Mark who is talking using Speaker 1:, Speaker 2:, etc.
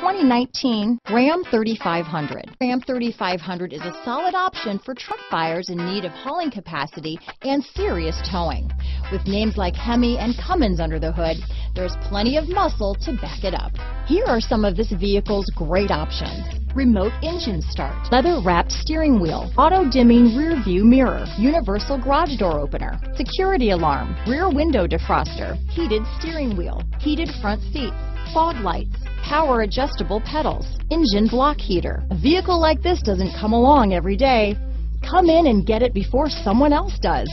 Speaker 1: 2019 Ram 3500. Ram 3500 is a solid option for truck buyers in need of hauling capacity and serious towing. With names like Hemi and Cummins under the hood, there's plenty of muscle to back it up. Here are some of this vehicle's great options. Remote engine start, leather wrapped steering wheel, auto dimming rear view mirror, universal garage door opener, security alarm, rear window defroster, heated steering wheel, heated front seats, fog lights, power adjustable pedals, engine block heater. A vehicle like this doesn't come along every day. Come in and get it before someone else does.